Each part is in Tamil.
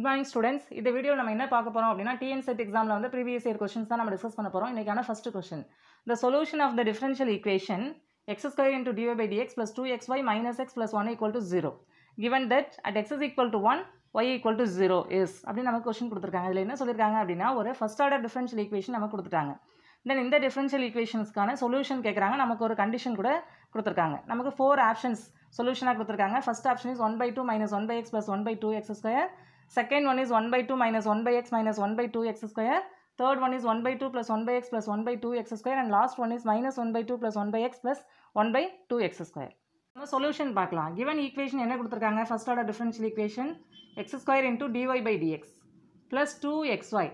குட் மார்னிங் ஸ்டூடெண்ட்ஸ் இந்த வீடியோ நம்ம என்ன பார்க்க போகிறோம் அப்படின்னா டிஎன்செட் எக்ஸாமில் வந்து ப்ரீவியஸ் இயர் கொஸ்டின்ஸ் தான் நம்ம டிஸ்கஸ் பண்ண போகிறோம் இன்றைக்கான first question the solution of the differential equation x square into dy by dx plus two x y minus x plus one equal to zero given that at x is equal to one y equal to zero is அப்படின்னு நமக்கு கொஸ்டின் கொடுத்துருக்காங்க. இதில் என்ன சொல்லியிருக்காங்க அப்படின்னா ஒரு ஃபஸ்ட் ஆர்டர் டிஃபரன்ஷியல் ஈக்குவேஷன் நமக்கு கொடுத்துட்டாங்க. தென் இந்த டிஃபரன்ஷியல் ஈக்குவேஷன்ஸ்க்கான சொல்யூஷன் கேட்குறாங்க நமக்கு ஒரு கண்டிஷன் கூட கொடுத்துருக்காங்க. நமக்கு ஃபோர் ஆப்ஷன்ஸ் சொல்யூஷனாக கொடுத்துருக்காங்க. First option is one by two minus one by x plus one by two x square second one is one by two minus one by x minus one by two x square third one is one by two plus one by x plus one by two x square and last one is minus one by two plus one by x plus one by two x square நம்ம சொல்யூஷன் பார்க்கலாம். கிவன் ஈக்குவேஷன் என்ன கொடுத்துருக்காங்க? First order differential equation x square into dy by dx plus two x y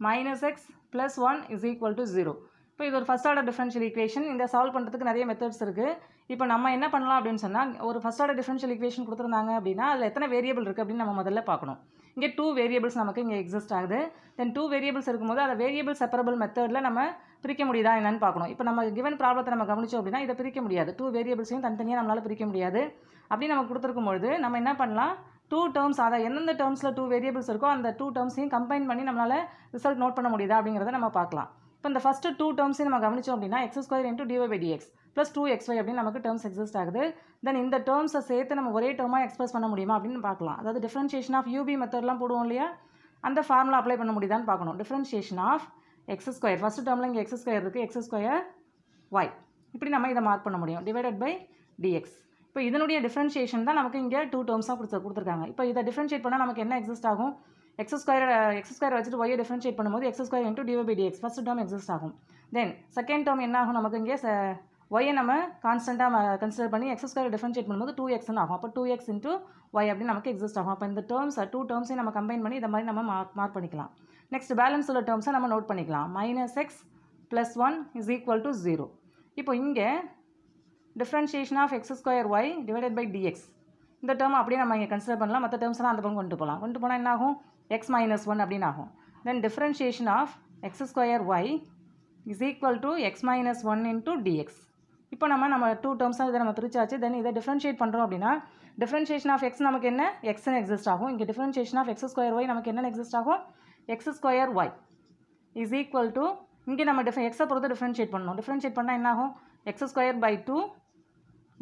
minus x plus one is equal to zero இப்போ இது ஒரு ஃபஸ்ட் ஆர்டர் டிஃபரன்ஷியல் ஈக்குவேஷன் இந்த சால்வ் பண்ணுறதுக்கு நிறைய மெத்தட்ஸ் இருக்குது இப்போ நம்ம என்ன பண்ணலாம் அப்படின்னு சொன்னால் ஒரு ஃபஸ்ட் ஆர்டர் டிஃபரன்ஷியல் ஈக்குவேஷன் கொடுத்துருந்தாங்க அப்படின்னா அதில் எத்தனை வேரியபிள் இருக்குது அப்படின்னு நம்ம முதல்ல பார்க்கணும். இங்கே டூ வேரியபிள்ஸ் நமக்கு இங்கே எக்ஸிஸ்ட் ஆகுது. தென் டூ வேரியபிள்ஸ் இருக்கும்போது அதை வேரியபிள் செப்பரபிள் மெத்தடில் நம்ம பிரிக்க முடியுதா என்னன்னு பார்க்கணும். இப்போ நம்ம கிவன் ப்ராப்ளத்தை நம்ம கவனிச்சோம் அப்படின்னா இதை பிரிக்க முடியாது. டூ வேரியபிள்ஸையும் தனித்தனியாக நம்மளால் பிரிக்க முடியாது. அப்படி நம்ம கொடுத்துருக்கும்பொழுது நம்ம என்ன பண்ணலாம்? டூ டேர்ம்ஸ் அதை எந்தெந்த டேர்ம்ஸில் டூ வேரியபிள்ஸ் இருக்கோ அந்த டூ டேர்ம்ஸையும் கம்பைன் பண்ணி நம்மளால் ரிசல்ட் நோட் பண்ண முடியுதா அப்படிங்கிறத நம்ம பார்க்கலாம். இப்போ இந்த ஃபஸ்ட்டு டூ டேர்ம்ஸையும் நம்ம கவனிச்சோம் அப்படின்னா x square into dy by dx plus two x y அப்படின்னு நமக்கு டேர்ம்ஸ் எக்ஸிஸ்ட் ஆகுது. தென் இந்த டேர்ம்ஸை சேர்த்து நம்ம ஒரே டேர்மாக எக்ஸ்பிரஸ் பண்ண முடியுமா அப்படின்னு பார்க்கலாம். அதாவது டிஃப்ரென்ஷியேஷன் ஆஃப் யூபி மெத்தட்லாம் போடுவோம் இல்லையா? அந்த ஃபார்முலா அப்ளை பண்ண முடியுதான்னு பார்க்கணும். Differentiation of x square first டேர்மில் இங்கே எக்ஸ் ஸ்கொயர் இருக்குது எக்ஸ் ஸ்கொயர் ஒய் இப்படி நம்ம இதை மார்க் பண்ண முடியும். டிவைடட் பை டிஎக்ஸ் இப்போ இதனுடைய டிஃப்ரென்ஷியேஷன் தான் நமக்கு இங்கே டூ டேர்ம்ஸாக கொடுத்து கொடுத்துருக்காங்க. இப்போ இதை டிஃப்ரென்ஷியேட் பண்ணால் நமக்கு என்ன எக்ஸிஸ்ட் ஆகும்? எக்ஸ் ஸ்கொயர் எக்ஸ் ஸ்கொயர் வச்சுட்டு ஒய்யை டிஃப்ரென்ஷியேட் பண்ணும்போது x square into dy by dx first term exist ஆகும். தென் செகண்ட் டேர்ம் என்ன ஆகும்? நமக்கு இங்கே ஒய்யை நம்ம கான்ஸ்டண்ட்டாக கன்சிடர் பண்ணி எக்ஸ் ஸ்கொயர் டிஃப்ரென்ஷியேட் பண்ணும்போது டூ எக்ஸ்னு ஆகும். அப்போ டூ எக்ஸ் இன்ட்டு ஒய் அப்படின்னு நமக்கு எக்ஸிஸ்ட் ஆகும். அப்போ இந்த டேர்ம்ஸ் டூ டேர்ம்ஸையும் நம்ம கம்பைன் பண்ணி இந்த மாதிரி நம்ம மார்க் மார்க் பண்ணிக்கலாம். நெக்ஸ்ட் பேலன்ஸ் உள்ள டேர்ம்ஸை நம்ம நோட் பண்ணிக்கலாம். Minus x plus one is equal to zero இப்போ இங்கே differentiation of x square y divided by dx இந்த டேர்ம் அப்படியே நம்ம இங்கே கன்சிடர் பண்ணலாம். மற்ற டேர்ம்ஸ்லாம் அந்த பக்கம் கொண்டு போகலாம். கொண்டு போனால் என்ன ஆகும்? எக்ஸ் மைனஸ் ஒன் அப்படின்னு ஆகும். Then differentiation of x square y is equal to x minus one into dx இப்போ நம்ம நம்ம டூ டேர்ம்ஸாக இதை நம்ம பிரிச்சாச்சு. தென் இதை டிஃப்ரென்ஷியேட் பண்ணுறோம் அப்படின்னா டிஃப்ரென்ஷியேஷன் ஆஃப் எக்ஸ் நமக்கு என்ன? எக்ஸ்னு எக்ஸிஸ்ட் ஆகும். இங்கே differentiation of x square y நமக்கு என்ன எக்ஸிஸ்ட் ஆகும்? X square y is equal to இங்கே நம்ம டிஃப எக்ஸை பொறுத்து டிஃப்ரென்ஷியேட் பண்ணணும். டிஃப்ரென்ஷியேட் பண்ணால் என்ன ஆகும்? X square by two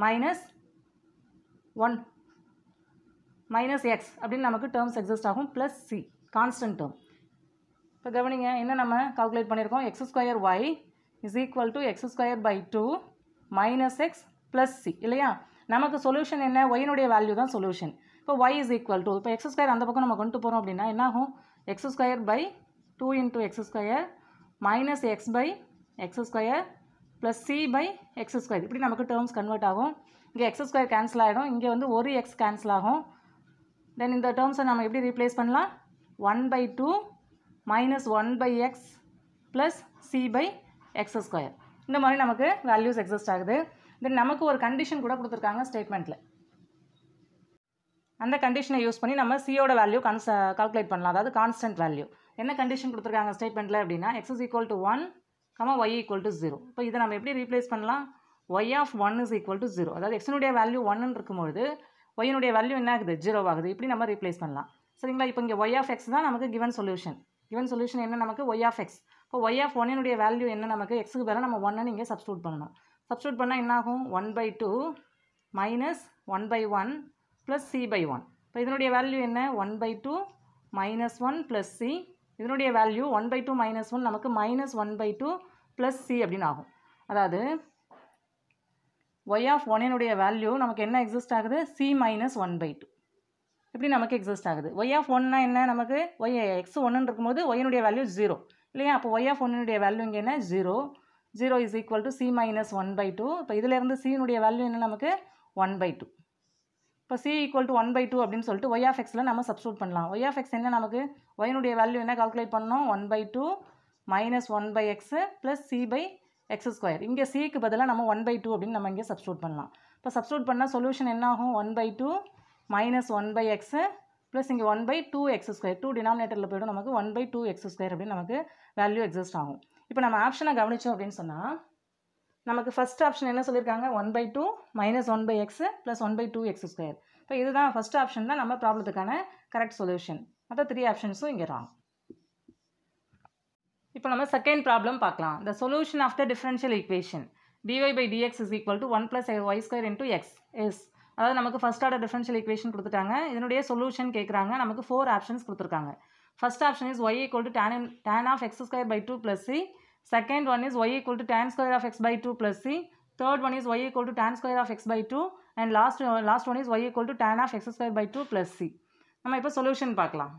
minus one minus x அப்படின்னு நமக்கு டேர்ம்ஸ் எக்ஸிஸ்ட் ஆகும் ப்ளஸ் சி கான்ஸ்டன்ட் டேர்ம் இப்போ கவனிங்க என்ன நம்ம கால்குலேட் பண்ணியிருக்கோம்? X square y is equal to x square by two minus x plus C இல்லையா? நமக்கு சொல்யூஷன் என்ன? ஒயினுடைய வேல்யூ தான் சொல்யூஷன் இப்போ ஒய் இஸ் ஈக்குவல் டு இப்போ எக்ஸ் ஸ்கொயர் அந்த பக்கம் நம்ம கொண்டு போகிறோம் அப்படின்னா என்ன ஆகும் x square by two into x square minus x by x square plus C by x square இப்படி நமக்கு டேர்ம்ஸ் கன்வெர்ட் ஆகும். இங்கே எக்ஸ் ஸ்கொயர் கேன்சல் ஆகிடும் இங்கே வந்து ஒரு எக்ஸ் கேன்சல் ஆகும். தென் இந்த டேர்ம்ஸை நம்ம எப்படி ரீப்ளேஸ் பண்ணலாம்? One by two minus one by x plus C by x square இந்த மாதிரி நமக்கு வேல்யூஸ் எக்ஸிஸ்ட் ஆகுது. தென் நமக்கு ஒரு கண்டிஷன் கூட கொடுத்துருக்காங்க ஸ்டேட்மெண்ட்டில் அந்த கண்டிஷனை யூஸ் பண்ணி நம்ம சியோட வேல்யூ கன்ஸ் கால்குலேட் பண்ணலாம். அதாவது கான்ஸ்டன்ட் வேல்யூ என்ன கண்டிஷன் கொடுத்துருக்காங்க ஸ்டேட்மெண்ட்டில் அப்படின்னா x is equal to one comma y equal to zero இப்போ இதை நம்ம எப்படி ரீப்ளேஸ் பண்ணலாம்? Y of one is equal to zero அதாவது எக்ஸினுடைய வேல்யூ ஒன்னு இருக்கும்பொழுது ஒய்னுடைய வேல்யூ என்ன ஆகுது ஜீரோ ஆகுது இப்படி நம்ம ரீப்ளேஸ் பண்ணலாம். சரிங்களா? இப்போ இங்கே ஒய் ஆஃப் எக்ஸ் தான் நமக்கு கிவன் சொல்யூஷன் கிவன் சொல்யூஷன் என்ன நமக்கு? ஒய் ஆஃப் எக்ஸ் இப்போ ஒய் ஆஃப் ஒன்னுடைய வேல்யூ என்ன நமக்கு? எக்ஸுக்கு பதிலாக நம்ம ஒன்னு இங்கே சப்ஸ்டியூட் பண்ணணும். சப்ஸ்டியூட் பண்ணால் என்ன ஆகும் one by two minus one by one plus C by one இப்போ இதனுடைய வேல்யூ என்ன? One by two minus one plus C இதனுடைய value one by two minus one நமக்கு minus one by two plus C அப்படின்னு ஆகும். அதாவது ஒய் ஆஃப் ஒன்னுடைய வேல்யூ நமக்கு என்ன எக்ஸிஸ்ட் ஆகுது? C minus one by two இப்படி நமக்கு எக்ஸிஸ்ட் ஆகுது? ஒய் ஆஃப் ஒன்னா என்ன நமக்கு? ஒய் எக்ஸ் ஒன்னு இருக்கும்போது ஒய்னுடைய வேல்யூ ஜீரோ இல்லையா? அப்போ ஒய் ஆஃப் ஒன்னுடைய வேல்யூ இங்கே என்ன? Zero zero is equal to C minus one by two இப்போ இதிலேருந்து சினுடைய வேல்யூ என்ன நமக்கு? ஒன் பை டூ இப்போ C equal to one by two அப்படின்னு சொல்லிட்டு ஒய் ஆஃப் எக்ஸில் நம்ம சப்ஸ்டியூட் பண்ணலாம். ஒய் ஆஃப் எக்ஸ் என்ன நமக்கு? ஒய்னுடைய வேல்யூ என்ன கால்குலேட் பண்ணோம்? One by two minus one by x plus C by x square இங்கே சிக்கு பதிலாக நம்ம ஒன் பை டூ அப்படின்னு நம்ம இங்கே சப்ஸ்டியூட் பண்ணலாம். இப்போ சப்ஸ்டியூட் பண்ணால் சொல்யூஷன் என்ன ஆகும் one by two minus one by x plus இங்கே one by two x square two டினாமினேட்டரில் போய்டும். நமக்கு one by two x square அப்படின்னு நமக்கு வேல்யூ எக்ஸிஸ்ட் ஆகும். இப்போ நம்ம ஆப்ஷனை கவனித்தோம் அப்படின்னு சொன்னால் நமக்கு ஃபஸ்ட் ஆப்ஷன் என்ன சொல்லியிருக்காங்க one by two minus one by x plus one by two x square இப்போ இதுதான் ஃபஸ்ட் ஆப்ஷன் தான் நம்ம ப்ராப்ளத்துக்கான கரெக்ட் சொல்யூஷன் மற்ற த்ரீ ஆப்ஷன்ஸும் இங்கே ராங் இப்போ நம்ம செகண்ட் ப்ராப்ளம் பார்க்கலாம். The solution of the differential equation dy by dx is equal to one plus y square into x is அதாவது நமக்கு ஃபஸ்ட் ஆர்டர் டிஃபரன்ஷியல் ஈக்குவேஷன் கொடுத்துட்டாங்க. இதனுடைய சொல்யூஷன் கேட்குறாங்க நமக்கு ஃபோர் ஆப்ஷன்ஸ் கொடுத்துருக்காங்க. First option is y equal to tan tan of x square by two plus c second one is y equal to tan square of x by two plus c third one is y equal to tan square of x by two and last last one is y equal to tan of x square by two plus c நம்ம இப்போ சொல்யூஷன் பார்க்கலாம்.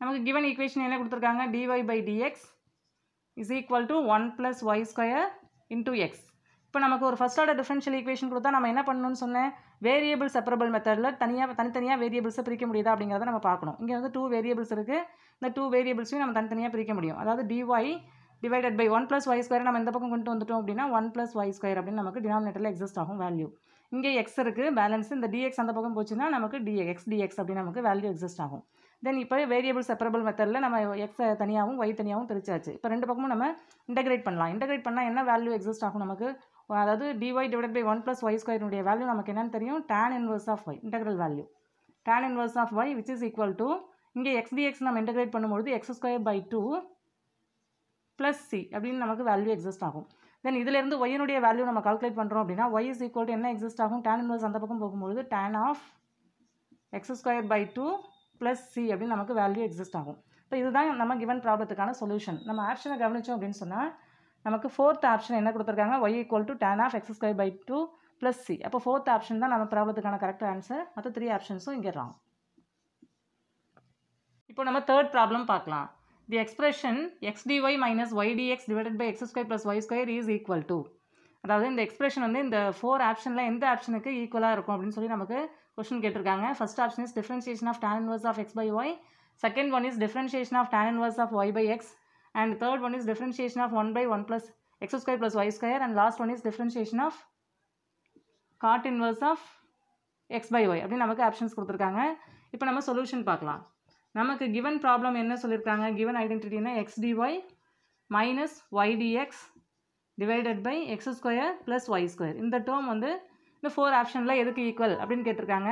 நமக்கு கிவன் ஈக்குவேஷன் என்ன கொடுத்துருக்காங்க? Dy by dx is equal to one plus y square into x இப்போ நமக்கு ஒரு ஃபஸ்ட் ஆர்டர் டிஃபரன்ஷியல் ஈக்குவேஷன் கொடுத்தா நம்ம என்ன பண்ணணும்னு சொன்னேன்? வேரியபிள் செப்பரபிள் மெத்தடில் தனியாக தனித்தனியாக வேரியபிள்ஸை பிரிக்க முடியுதா அப்படிங்கிறத நம்ம பார்க்கணும். இங்கே வந்து டூ வேரியபிள்ஸ் இருக்குது இந்த டூ வேரியபிள்ஸையும் நம்ம தனித்தனியாக பிரிக்க முடியும். அதாவது dy divided by one plus y square நம்ம இந்த பக்கம் கொண்டு வந்துட்டோம் அப்படின்னா ஒன் ப்ளஸ் ஒய் ஸ்கொயர் அப்படின்னு நமக்கு டினாமினேட்டரில் எக்ஸிஸ்ட் ஆகும் வேல்யூ இங்கே எக்ஸ் இருக்குது பேலன்ஸ் இந்த டிஎக்ஸ் அந்த பக்கம் போச்சுன்னா நமக்கு டிஎக்ஸ் டிஎக்ஸ் அப்படின்னு நமக்கு வேல்யூ எக்ஸிஸ்ட் ஆகும். தென் இப்போ வேரியபிள் செப்பரபிள் மெத்தடில் நம்ம எக்ஸை தனியாகவும் ஒய் தனியாகவும் பிரிச்சாச்சு. இப்போ ரெண்டு பக்கமும் நம்ம இன்டகிரேட் பண்ணலாம். இன்டகிரேட் பண்ணால் என்ன வேல்யூ எக்ஸிஸ்ட் ஆகும் நமக்கு? அதாவது dy divide by one plus y ஸ்கொயருடைய value நமக்கு என்னென்னு தெரியும்? Tan inverse of y integral value tan inverse of y which is equal to இங்கே எக்ஸ் டிஎக்ஸ் நம்ம இன்டகிரேட் பண்ணும்பொழுது x square by two plus c அப்படின்னு நமக்கு வேல்யூ எக்ஸிஸ்ட் ஆகும். தென் இதிலேருந்து ஒய்யினுடைய வேல்யூ நம்ம கால்குலேட் பண்ணுறோம் அப்படின்னா ஒய் இஸ் ஈக்குவல் டு என்ன எக்ஸிஸ்ட் ஆகும்? டேன் இன்வர்ஸ் அந்த பக்கம் போகும்பொழுது tan of x square by two plus c அப்படின்னு நமக்கு வேல்யூ எக்ஸிஸ்ட் ஆகும். இப்போ இதுதான் நம்ம கிவன் ப்ராப்ளத்துக்கான சொல்யூஷன் நம்ம ஆப்ஷனை கவனித்தோம் அப்படின்னு சொன்னால் நமக்கு ஃபோர்த் ஆப்ஷன் என்ன கொடுத்துருக்காங்க? Y equal to tan of x square by two plus c அப்போ ஃபோர்த் ஆப்ஷன் தான் நம்ம ப்ராப்ளத்துக்கான கரெக்ட் ஆன்சர் மற்ற த்ரீ ஆப்ஷன்ஸும் இங்கே ராங் இப்போ நம்ம தேர்ட் ப்ராப்ளம் பார்க்கலாம். The expression x dy minus y dx divided by x square plus y square is equal to அதாவது இந்த எக்ஸ்பிரஷன் வந்து இந்த ஃபோர் ஆப்ஷனில் எந்த ஆப்ஷனுக்கு ஈக்குவலாக இருக்கும் அப்படின்னு சொல்லி நமக்கு கொஷின் கேட்டிருக்காங்க. First option is differentiation of tan inverse of x by y second one is differentiation of tan inverse of y by x and third one is differentiation of one by one plus x square plus y square and last one is differentiation of cot inverse of x by y அப்படின்னு நமக்கு ஆப்ஷன்ஸ் கொடுத்துருக்காங்க. இப்போ நம்ம சொல்யூஷன் பார்க்கலாம். நமக்கு கிவன் ப்ராப்ளம் என்ன சொல்லியிருக்காங்க? Given ஐடென்டிட்டினா x dy minus y dx divided by x square plus y square இந்த டேர்ம் வந்து இந்த ஃபோர் ஆப்ஷனில் எதுக்கு ஈக்குவல் அப்படின்னு கேட்டிருக்காங்க.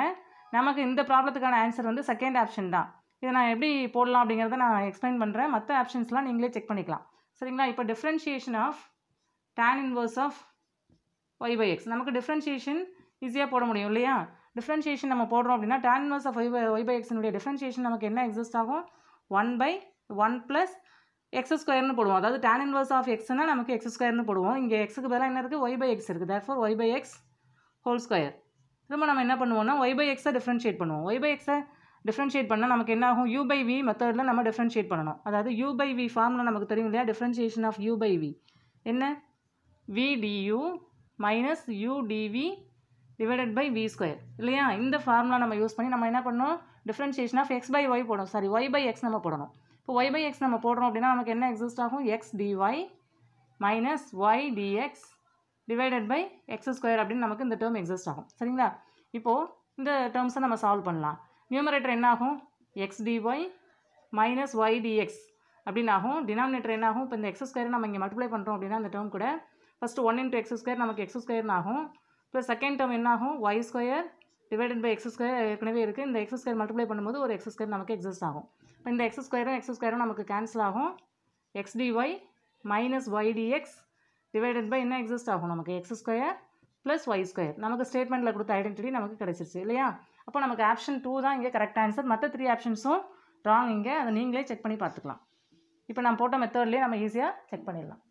நமக்கு இந்த ப்ராப்ளத்துக்கான ஆன்சர் வந்து செகண்ட் ஆப்ஷன் தான். இதை நான் எப்படி போடலாம் அப்படிங்கிறத நான் எக்ஸ்பிளைன் பண்ணுறேன் மற்ற ஆப்ஷன்ஸ்லாம் நீங்களே செக் பண்ணிக்கலாம். சரிங்களா? இப்போ differentiation of tan inverse of y by x நமக்கு டிஃப்ரென்ஷியேஷன் ஈஸியாக போட முடியும் இல்லையா? டிஃப்ரென்ஷியேஷன் நம்ம போடுறோம் அப்படின்னா tan inverse of y by y by எக்ஸினுடைய differentiation நமக்கு என்ன எக்ஸிஸ்ட் ஆகும்? One by one plus x ஸ்கொயர்னு போடுவோம். அதாவது டேன் இன்வர்ஸ் ஆஃப் எக்ஸ்னால் நமக்கு எக்ஸ் ஸ்கொயர்னு போடுவோம். இங்கே எக்ஸுக்கு பதிலாக என்ன இருக்குது ஒய் பை எக்ஸ் இருக்குது therefore y by x whole square திரும்ப நம்ம என்ன பண்ணுவோம்னா ஒய் பை எக்ஸை டிஃப்ரென்ஷியேட் பண்ணுவோம். ஒய் பை எக்ஸை டிஃப்ரென்ஷியேட் பண்ணால் நமக்கு என்ன ஆகும்? யூ பை வி மெத்தடில் நம்ம டிஃப்ரென்ஷியேட் பண்ணணும். அதாவது யூ பை வி ஃபார்மில் நமக்கு தெரியும் இல்லையா? Differentiation of u by v என்ன? V du minus u dv divided by v square இல்லையா? இந்த ஃபார்முலா நம்ம யூஸ் பண்ணி நம்ம என்ன பண்ணோம் differentiation of x by y போடணும். சாரி ஒய் பை எக்ஸ் நம்ம போடணும். இப்போ ஒய் பை எக்ஸ் நம்ம போடுறோம் அப்படின்னா நமக்கு என்ன எக்ஸிஸ்ட் ஆகும்? X dy minus y dx divided by x square அப்படின்னு நமக்கு இந்த டேர்ம் எக்ஸிஸ்ட் ஆகும். சரிங்களா? இப்போது இந்த டேர்ம்ஸை நம்ம சால்வ் பண்ணலாம். நியூமரேட்டர் என்ன ஆகும் x dy minus y dx அப்படின்னு ஆகும் டினாமினேட்டர் என்ன ஆகும் இப்போ இந்த எக்ஸ் ஸ்கொயர் நம்ம இங்கே மல்டிப்ளை பண்ணுறோம் அப்படின்னா இந்த டேர்ம் கூட first one into x square நமக்கு எக்ஸ் ஸ்கொயர்னு ஆகும் இப்போ செகண்ட் டேர்ம் என்ன ஆகும் y square divided by x square ஏற்கனவே இருக்குது இந்த எக்ஸ் ஸ்கொயர் மல்டிப்ளை பண்ணும்போது ஒரு எக்ஸ் ஸ்கொயர் நமக்கு எக்ஸிஸ்ட் ஆகும். இப்போ இந்த எக்ஸ் ஸ்கொயரும் எக்ஸ் ஸ்கொயரும் நமக்கு கேன்சல் ஆகும். X dy minus y dx divided by என்ன எக்ஸிஸ்ட் ஆகும்? நமக்கு x square plus y square நமக்கு ஸ்டேட்மெண்ட்டில் கொடுத்த ஐடென்டிட்டி நமக்கு கிடச்சிருச்சு இல்லையா? அப்போ நமக்கு ஆப்ஷன் டூ தான் இங்கே கரெக்ட் ஆன்சர் மற்ற த்ரீ ஆப்ஷன்ஸும் ராங் இங்கே. அதை நீங்களே செக் பண்ணி பார்த்துக்கலாம். இப்போ நான் போட்ட மெத்தட்லேயே நம்ம ஈஸியாக செக் பண்ணிடலாம்.